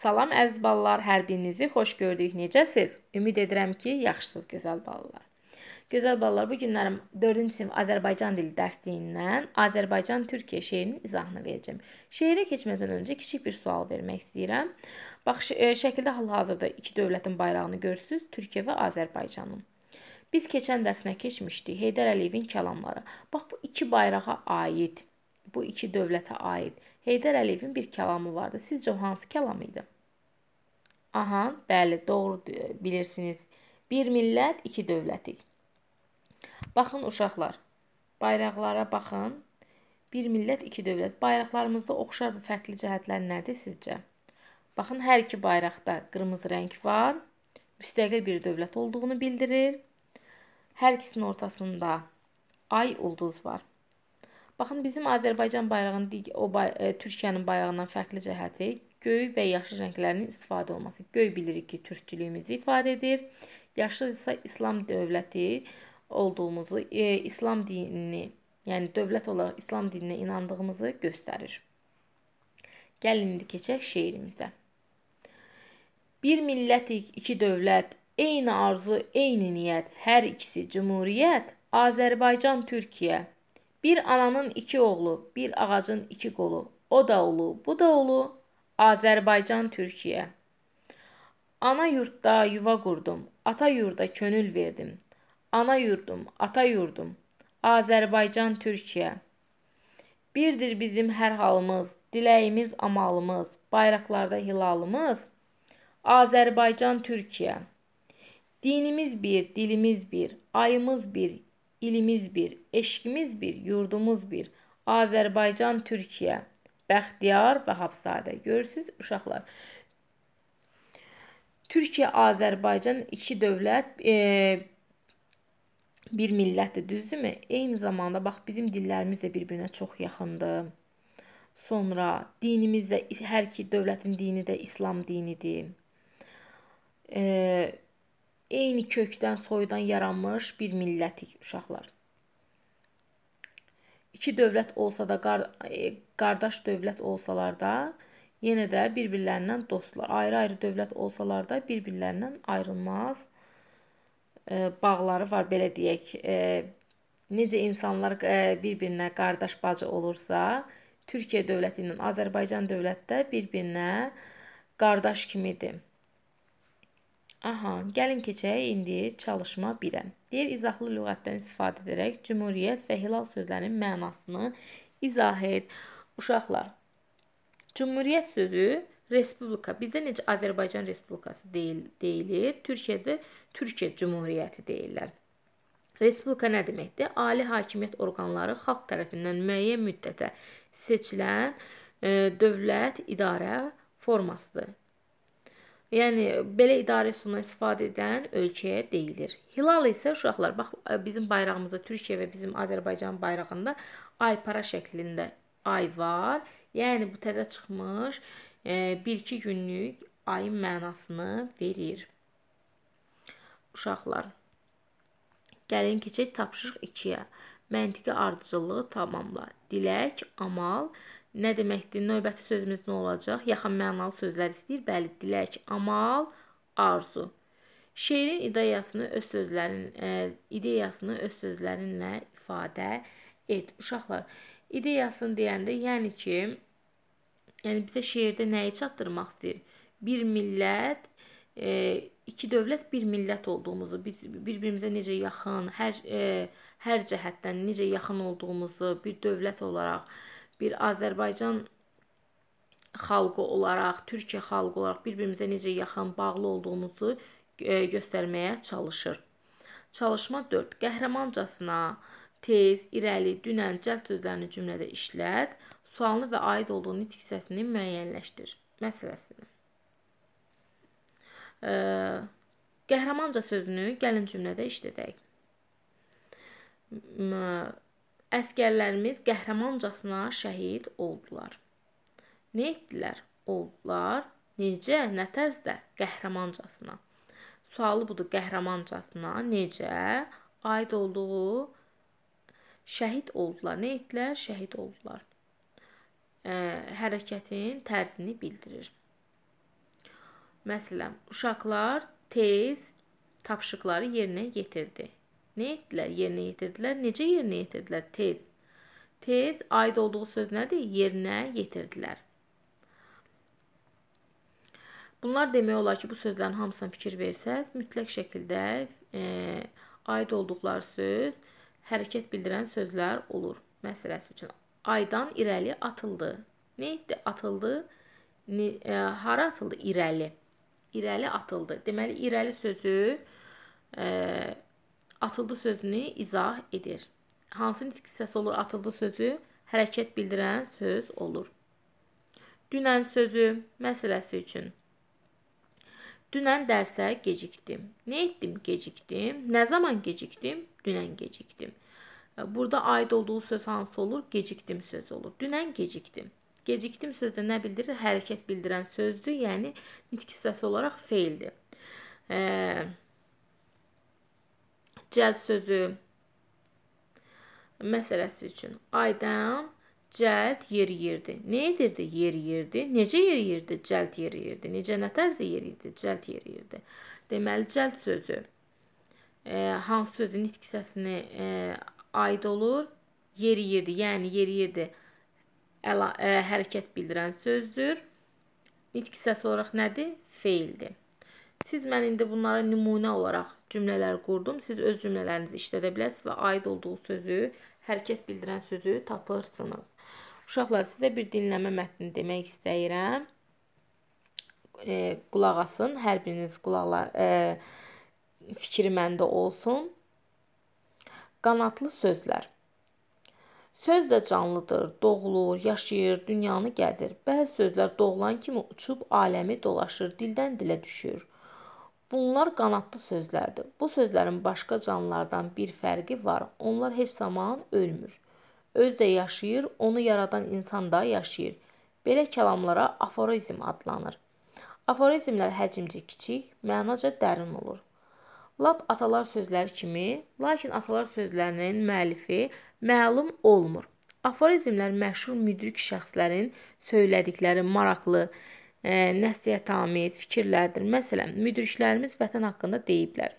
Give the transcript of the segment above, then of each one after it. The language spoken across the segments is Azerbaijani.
Salam əziz balalar, hər birinizi xoş gördük. Necəsiz? Ümid edirəm ki, yaxşısınız gözəl balalar. Gözəl balalar, bu günlərim 4-cü sinif Azərbaycan dili dərsliyindən Azərbaycan-Türkiyə şeirinin izahını verəcəm. Şeirə keçmədən öncə kiçik bir sual vermək istəyirəm. Bax, e, şəkildə hal-hazırda iki dövlətin bayrağını görürsüz, Türkiyə və Azərbaycanın. Biz keçən dərsinə keçmişdik Heydər Əliyevin kəlamları. Bax, bu iki bayrağa aid, bu iki dövlətə aid Heydər Əliyevin bir kəlamı vardı. Sizcə o hansı kəlam idi? Aha, bəli, doğru bilirsiniz. Bir millət, iki dövlətik. Baxın uşaqlar, bayraqlara baxın. Bir millət, iki dövlət. Bayraqlarımızda oxşar və fərqli cəhətlər nədir sizcə? Baxın, hər iki bayraqda qırmızı rəng var. Müstəqil bir dövlət olduğunu bildirir. Hər ikisinin ortasında ay ulduz var. Baxın, bizim Azərbaycan bayrağının o bay e, Türkiyənin bayrağından fərqli cəhəti göy və yaşıl rənglərinin istifadə olması. Göy bilirik ki, türkçülüyümüzü ifadə edir. Yaşıl isə İslam dövləti olduğumuzu, e, İslam dinini, yəni dövlət olaraq İslam dininə inandığımızı göstərir. Gəlin indi keçək şeirimizə. Bir millətik, iki dövlət, eyni arzu, eyni niyyət, hər ikisi cümhuriyyət, Azərbaycan, Türkiyə. Bir ananın iki oğlu, bir ağacın iki qolu. O da ulu, bu da ulu. Azərbaycan, Türkiyə. Ana yurdda yuva qurdum, ata yurda könül verdim. Ana yurdum, ata yurdum. Azərbaycan, Türkiyə. Birdir bizim hər halımız, diləyimiz, amalımız, bayraqlarda hilalımız. Azərbaycan, Türkiyə. Dinimiz bir, dilimiz bir, ayımız bir, ilimiz bir, eşqimiz bir, yurdumuz bir. Azərbaycan, Türkiyə, Bəxtiyar və Habsadə. Görürsüz uşaqlar. Türkiyə, Azərbaycan iki dövlət, e, bir millətdir, düzdürmü? Eyni zamanda bax bizim dillərimiz də bir-birinə çox yaxındır. Sonra dinimiz də hər iki dövlətin dini də İslam dinidir. E, eyni kökdən, soydan yaranmış bir millətik uşaqlar. İki dövlət olsa da, e, qardaş dövlət olsalar da, yenə də bir-birlərindən dostlar. Ayrı-ayrı dövlət olsalar da, bir-birlərindən ayrılmaz e, bağları var, belə deyək. E, necə insanlar bir-birinə qardaş bacı olursa, Türkiyə dövləti ilə Azərbaycan dövləti də bir-birinə qardaş kimidir. Aha, gəlin keçək indi çalışma 1-ə. Deyir, izahlı lüğətdən istifadə edərək cümhuriyyət və hilal sözlərinin mənasını izah et. Uşaqlar, cümhuriyyət sözü respublika, bizdə necə Azərbaycan Respublikası deyil, deyilir, Türkiyədə Türkiyə Cümhuriyyəti deyirlər. Respublika nə deməkdir? Ali hakimiyyət orqanları xalq tərəfindən müəyyən müddətə seçilən e, dövlət idarə formasıdır. Yəni belə idarə üsulundan istifadə edən ölkəyə deyilir. Hilal isə uşaqlar, bax bizim bayrağımızda Türkiyə və bizim Azərbaycan bayrağında ay para şəklində ay var. Yəni bu təzə çıxmış 1-2 e, günlük ayın mənasını verir. Uşaqlar. Gəlin keçək tapşırıq 2-yə. Məntiqi ardıcıllığı tamamla. Dilək, amal, Nə deməkdir? Növbəti sözümüz nə olacaq? Yaxın mənalı sözlər istəyir. Bəli, dilək, amal, arzu. Şeirin ideyasını öz sözlərin e, ideyasını öz sözlərinlə ifadə et. Uşaqlar, ideyasını deyəndə, yəni ki, yəni bizə şeirdə nəyi çatdırmaq istəyir? Bir millət, e, iki dövlət bir millət olduğumuzu, biz bir-birimizə necə yaxın, hər e, hər cəhətdən necə yaxın olduğumuzu, bir dövlət olaraq bir Azərbaycan xalqı olaraq, Türkiyə xalqı olaraq bir-birimizə necə yaxın, bağlı olduğumuzu e, göstərməyə çalışır. Çalışma 4. Qəhrəmancasına tez, irəli, dünən, cəld sözlərini cümlədə işlət. Sualını və aid olduğu nitq hissəsini müəyyənləşdir. Məsələsini. E, qəhrəmanca sözünü gəlin cümlədə işlədək. Əskərlərimiz qəhrəmancasına şəhid oldular. Nə etdilər? Oldular. Necə? Nə tərzdə? Qəhrəmancasına. Sualı budur, qəhrəmancasına necə aid olduğu şəhid oldular. Nə etdilər? Şəhid oldular. Ə, hərəkətin tərzini bildirir. Məsələn, uşaqlar tez tapşırıqları yerinə yetirdi. Nə etdilər? Yerinə yetirdilər. Necə yerinə yetirdilər? Tez. Tez aid olduğu söz nədir? Yerinə yetirdilər. Bunlar demək olar ki, bu sözlərin hamısına fikir versəz, mütləq şəkildə e, aid olduqları söz hərəkət bildirən sözlər olur. Məsələsi üçün aydan irəli atıldı. Nə etdi? Atıldı. Ne, e, hara atıldı? İrəli. İrəli atıldı. Deməli, irəli sözü e, atıldı sözünü izah edir. Hansı nitq hissəsi olur atıldı sözü? Hərəkət bildirən söz olur. Dünən sözü məsələsi üçün Dünən dərsə gecikdim. Nə etdim? Gecikdim. Nə zaman gecikdim? Dünən gecikdim. Burada aid olduğu söz hansı olur? Gecikdim sözü olur. Dünən gecikdim. Gecikdim sözü nə bildirir? Hərəkət bildirən sözdür, yəni nitq hissəsi olaraq feildir. E, cəld sözü məsələsi üçün aydan cəld yeriyirdi. Nə edirdi? Yeriyirdi. Necə yeriyirdi? Cəld yeriyirdi. Necə nə tərzdə yeriyirdi? Cəld yeriyirdi. Deməli, cəld sözü e, hansı sözün nitq hissəsinə e, aid olur? Yeriyirdi, yəni yeriyirdi əla, ə, e, hərəkət bildirən sözdür. Nitq hissəsi olaraq nədir? Feildir. Siz mən indi bunlara nümunə olaraq cümlələr qurdum. Siz öz cümlələrinizi işlədə bilərsiniz və aid olduğu sözü, hərəkət bildirən sözü tapırsınız. Uşaqlar, sizə bir dinləmə mətni demək istəyirəm. E, qulaq asın, hər biriniz qulaqlar e, fikri məndə olsun. Qanatlı sözlər. Söz də canlıdır, doğulur, yaşayır, dünyanı gəzir. Bəzi sözlər doğulan kimi uçub aləmi dolaşır, dildən dilə düşür. Bunlar qanadlı sözlərdir. Bu sözlərin başqa canlılardan bir fərqi var. Onlar heç zaman ölmür. Öz də yaşayır, onu yaradan insan da yaşayır. Belə kəlamlara aforizm adlanır. Aforizmlər həcmcə kiçik, mənaca dərin olur. Lap atalar sözləri kimi, lakin atalar sözlərinin müəllifi məlum olmur. Aforizmlər məşhur müdrik şəxslərin söylədikləri maraqlı, nəsihətamiz fikirlərdir. Məsələn, müdriklərimiz vətən haqqında deyiblər.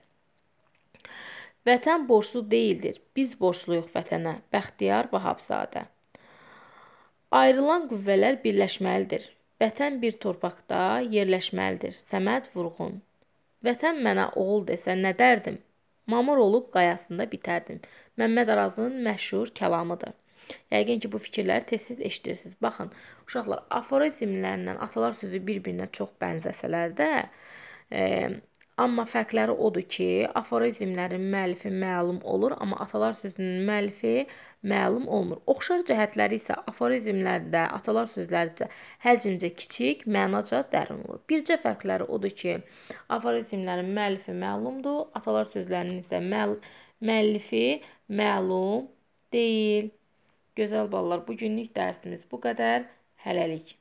Vətən borclu deyildir. Biz borcluyuq vətənə. Bəxtiyar Vahabzadə. Ayrılan qüvvələr birləşməlidir. Vətən bir torpaqda yerləşməlidir. Səməd Vurğun. Vətən mənə oğul desə nə dərdim? Mamur olub qayasında bitərdim. Məmməd Arazın məşhur kəlamıdır. Yəqin ki, bu fikirləri tez-tez eşidirsiniz. Baxın, uşaqlar, aforizmlərlə atalar sözü bir-birinə çox bənzəsələr də, e, Amma fərqləri odur ki, aforizmlərin müəllifi məlum olur, amma atalar sözünün müəllifi məlum olmur. Oxşar cəhətləri isə aforizmlərdə atalar sözləri həcmcə kiçik, mənaca dərin olur. Bircə fərqləri odur ki, aforizmlərin müəllifi məlumdur, atalar sözlərinin isə məl müəllifi məlum deyil. Gözəl ballar, bu günlük dərsimiz bu qədər. Hələlik.